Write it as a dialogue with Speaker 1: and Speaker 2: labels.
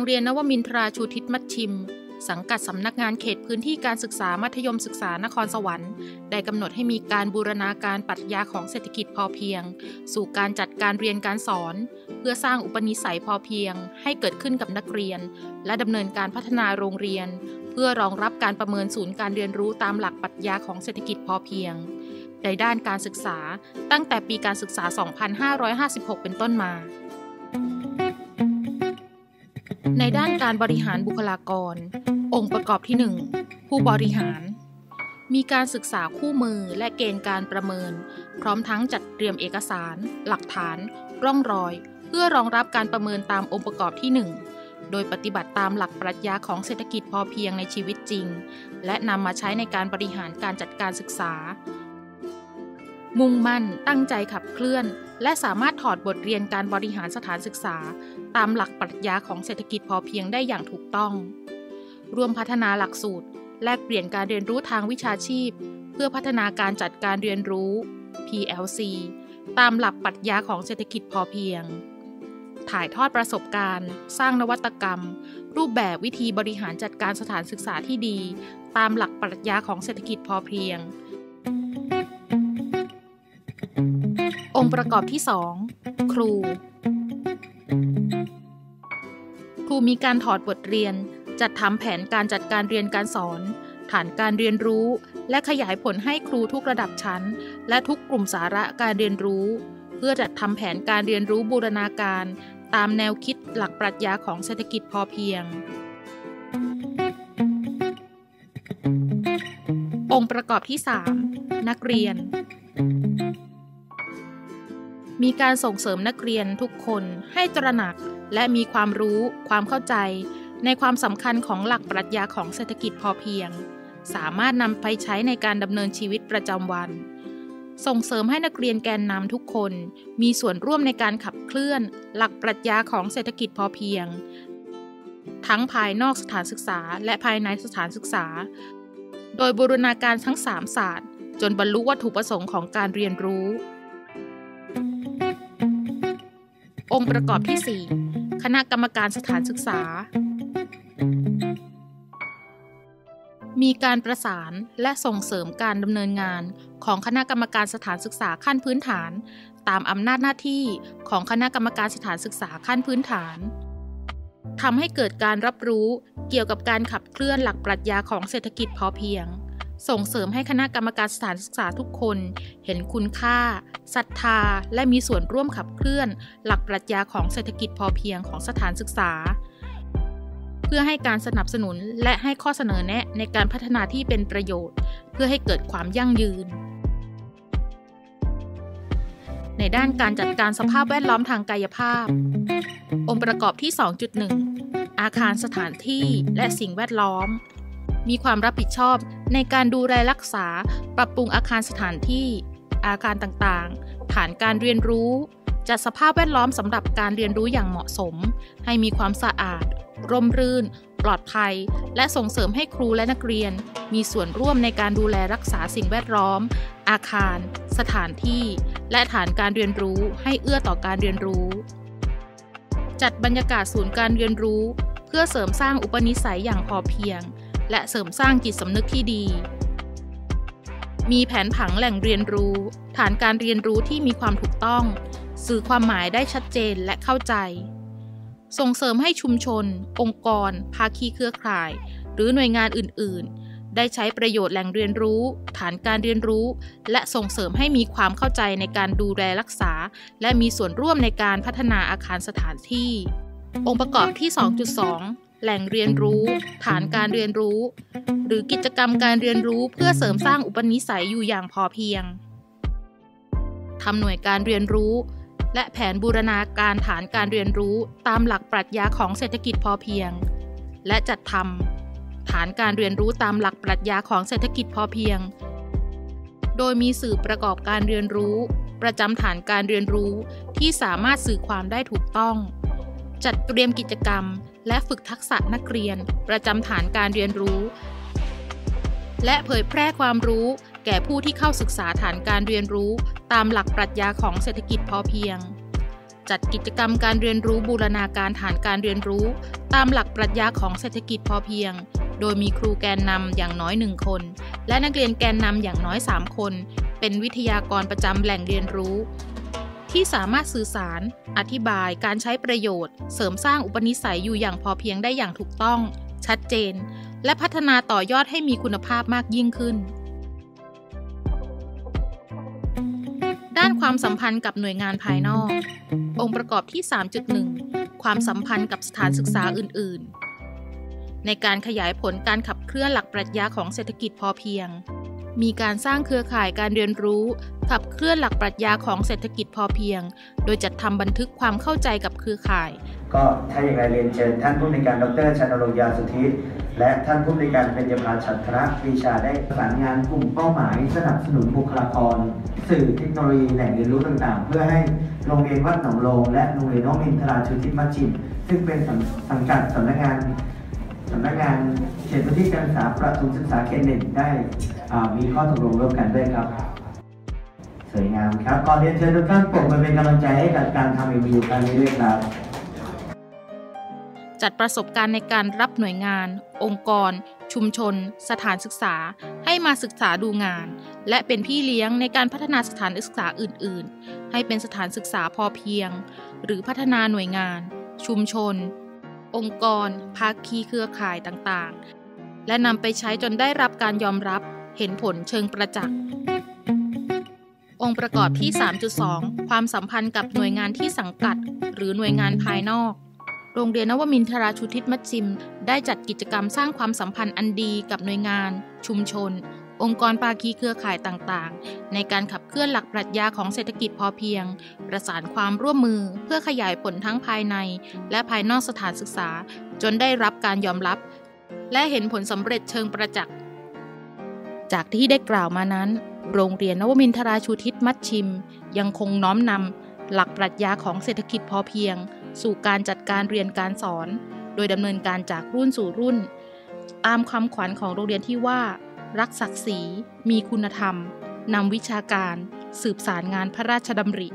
Speaker 1: รงเรียนนวมินทราชูทิศมัชชิม สังกัดสำนักงานเขตพื้นที่การศึกษามัธยมศึกษานครสวรรค์ ได้กำหนดให้มีการบูรณาการปรัชญาของเศรษฐกิจพอเพียง สู่การจัดการเรียนการสอน เพื่อสร้างอุปนิสัยพอเพียง ให้เกิดขึ้นกับนักเรียน และดำเนินการพัฒนาโรงเรียน เพื่อรองรับการประเมินศูนย์การเรียนรู้ตามหลักปรัชญาของเศรษฐกิจพอเพียงในด้านการศึกษาตั้งแต่ปีการศึกษา 2556 เป็นต้นมา ในด้านการบริหารบุคลากร องค์ประกอบที่ 1 ผู้บริหาร มีการศึกษาคู่มือและเกณฑ์การประเมิน พร้อมทั้งจัดเตรียมเอกสาร หลักฐาน ร่องรอย เพื่อรองรับการประเมินตามองค์ประกอบที่ 1 โดยปฏิบัติตามหลักปรัชญาของเศรษฐกิจพอเพียงในชีวิตจริง และนำมาใช้ในการบริหารการจัดการศึกษา มุ่งมั่น ตั้งใจขับเคลื่อน และสามารถถอดบทเรียนการบริหารสถานศึกษา ตามหลักปรัชญาของเศรษฐกิจพอเพียงได้อย่างถูกต้อง รวมพัฒนาหลักสูตร แลกเปลี่ยนการเรียนรู้ทางวิชาชีพ เพื่อพัฒนาการจัดการเรียนรู้ PLC ตามหลักปรัชญาของเศรษฐกิจพอเพียง ถ่ายทอดประสบการณ์ สร้างนวัตกรรม รูปแบบวิธีบริหารจัดการสถานศึกษาที่ดี ตามหลักปรัชญาของเศรษฐกิจพอเพียง องค์ประกอบที่ 2 ครู ครูมีการถอดบทเรียน จัดทำแผนการจัดการเรียนการสอน ฐานการเรียนรู้ และขยายผลให้ครูทุกระดับชั้น และทุกกลุ่มสาระการเรียนรู้ เพื่อจัดทำแผนการเรียนรู้บูรณาการ ตามแนวคิดหลักปรัชญาของเศรษฐกิจพอเพียง องค์ประกอบที่ 3 นักเรียน มีการส่งเสริมนักเรียนทุกคนให้ตระหนักและมีความรู้ ความเข้าใจ ในความสำคัญของหลักปรัชญาของเศรษฐกิจพอเพียง สามารถนำไปใช้ในการดำเนินชีวิตประจำวัน ส่งเสริมให้นักเรียนแกนนำทุกคน มีส่วนร่วมในการขับเคลื่อน หลักปรัชญาของเศรษฐกิจพอเพียง ทั้งภายนอกสถานศึกษา และภายในสถานศึกษา โดยบูรณาการทั้ง 3 ศาสตร์ จนบรรลุวัตถุประสงค์ของการเรียนรู้ องค์ประกอบที่ 4 คณะกรรมการสถานศึกษา มีการประสานและส่งเสริมการดำเนินงานของคณะกรรมการสถานศึกษาขั้นพื้นฐาน ตามอำนาจหน้าที่ของคณะกรรมการสถานศึกษาขั้นพื้นฐานทำให้เกิดการรับรู้เกี่ยวกับการขับเคลื่อนหลักปรัชญาของเศรษฐกิจพอเพียง ส่งเสริมให้คณะกรรมการสถานศึกษาทุกคน เห็นคุณค่าศรัทธา และมีส่วนร่วมขับเคลื่อน หลักปรัชญาของเศรษฐกิจพอเพียงของสถานศึกษา เพื่อให้การสนับสนุนและให้ข้อเสนอแนะในการพัฒนาที่เป็นประโยชน์ เพื่อให้เกิดความยั่งยืน ในด้านการจัดการสภาพแวดล้อมทางกายภาพ องค์ประกอบที่ 2.1 อาคารสถานที่และสิ่งแวดล้อม มีความรับผิดชอบในการดูแลรักษา ปรับปรุงอาคารสถานที่ อาคารต่างๆ ฐานการเรียนรู้ จัดสภาพแวดล้อมสำหรับการเรียนรู้อย่างเหมาะสม ให้มีความสะอาด ร่มรื่น ปลอดภัย และส่งเสริมให้ครูและนักเรียน มีส่วนร่วมในการดูแลรักษาสิ่งแวดล้อม อาคาร สถานที่ และฐานการเรียนรู้ให้เอื้อต่อการเรียนรู้ จัดบรรยากาศศูนย์การเรียนรู้ เพื่อเสริมสร้างอุปนิสัยอย่างพอเพียง และเสริมสร้างจิตสำนึกที่ดี มีแผนผังแหล่งเรียนรู้ ฐานการเรียนรู้ที่มีความถูกต้อง สื่อความหมายได้ชัดเจนและเข้าใจ ส่งเสริมให้ชุมชน องค์กร ภาคีเครือข่าย หรือหน่วยงานอื่น ๆได้ใช้ประโยชน์แหล่งเรียนรู้ ฐานการเรียนรู้ และส่งเสริมให้มีความเข้าใจในการดูแลรักษา และมีส่วนร่วมในการพัฒนาอาคารสถานที่ องค์ประกอบที่ 2.2 แหล่งเรียนรู้ ฐานการเรียนรู้ หรือกิจกรรมการเรียนรู้เพื่อเสริมสร้างอุปนิสัยอยู่อย่างพอเพียงทำหน่วยการเรียนรู้ และแผนบูรณาการฐานการเรียนรู้ตามหลักปรัชญาของเศรษฐกิจพอเพียง และจัดทำฐานการเรียนรู้ตามหลักปรัชญาของเศรษฐกิจพอเพียง โดยมีสื่อประกอบการเรียนรู้ ประจำฐานการเรียนรู้ที่สามารถสื่อความได้ถูกต้อง จัดเตรียมกิจกรรม และฝึกทักษะนักเรียน ประจำฐานการเรียนรู้ และเผยแพร่ความรู้ แก่ผู้ที่เข้าศึกษาฐานการเรียนรู้ ตามหลักปรัชญาของเศรษฐกิจพอเพียง จัดกิจกรรมการเรียนรู้บูรณาการฐานการเรียนรู้ ตามหลักปรัชญาของเศรษฐกิจพอเพียง โดยมีครูแกนนำอย่างน้อยหนึ่งคน และนักเรียนแกนนำอย่างน้อย 3 คน เป็นวิทยากรประจำแหล่งเรียนรู้ ที่สามารถสื่อสาร อธิบาย การใช้ประโยชน์ เสริมสร้างอุปนิสัยอยู่อย่างพอเพียงได้อย่างถูกต้อง ชัดเจน และพัฒนาต่อยอดให้มีคุณภาพมากยิ่งขึ้น ด้านความสัมพันธ์กับหน่วยงานภายนอก องค์ประกอบที่ 3.1 ความสัมพันธ์กับสถานศึกษาอื่น ๆ ในการขยายผลการขับเคลื่อนหลักปรัชญาของเศรษฐกิจพอเพียงมีการสร้างเครือข่ายการเรียนรู้ ขับเคลื่อนหลักปรัชญาของเศรษฐกิจพอเพียง โดยจัดทำบันทึกความเข้าใจกับเครือข่าย
Speaker 2: ก็ถ้าอย่างไรเรียนเชิญท่านผู้ในการดรชนรงยาสุธิตและท่านผู้ในการเป็นยภาฉัตรปรีชาได้ประสานงานกลุ่มเป้าหมาย สนับสนุนบุคลากร สื่อเทคโนโลยีแหล่งเรียนรู้ต่างๆ เพื่อให้โรงเรียนวัดหนองโลงและโรงเรียนน้องอินทราชุติมัชชิมซึ่งเป็นสังกัดสำนักงานสำนักงานเขตพื้นที่การศึกษาประถมศึกษาเขตหนึ่งได้มีข้อตกลงร่วมกันด้วยครับ สวยงามครับก่อนเรียนเชิญทุกท่านปรบมือเป็นกำลังใจให้กับการทำเอ็มวีครั้งนี้ด้วยครับ
Speaker 1: จัดประสบการณ์ในการรับหน่วยงาน องค์กร ชุมชน สถานศึกษา ให้มาศึกษาดูงาน และเป็นพี่เลี้ยงในการพัฒนาสถานศึกษาอื่น ๆ ให้เป็นสถานศึกษาพอเพียง หรือพัฒนาหน่วยงาน ชุมชน องค์กรภาคีเครือข่ายต่าง ๆ และนำไปใช้จนได้รับการยอมรับเห็นผลเชิงประจักษ์ องค์ประกอบที่ 3.2 ความสัมพันธ์กับหน่วยงานที่สังกัด หรือหน่วยงานภายนอก โรงเรียนนวมินทราชุทิศมัชชิม ได้จัดกิจกรรมสร้างความสัมพันธ์อันดีกับหน่วยงาน ชุมชน องค์กรภาคีเครือข่ายต่างๆ ในการขับเคลื่อนหลักปรัชญาของเศรษฐกิจพอเพียง ประสานความร่วมมือเพื่อขยายผลทั้งภายใน และภายนอกสถานศึกษา จนได้รับการยอมรับ และเห็นผลสำเร็จเชิงประจักษ์ จากที่ได้กล่าวมานั้น โรงเรียนนวมินทราชูทิศมัชชิม ยังคงน้อมนำหลักปรัชญาของเศรษฐกิจพอเพียง สู่การจัดการเรียนการสอน โดยดำเนินการจากรุ่นสู่รุ่น ตามคำขวัญของโรงเรียนที่ว่า รักศักดิ์ศรีมีคุณธรรมนำวิชาการ สืบสารงานพระราชดำริ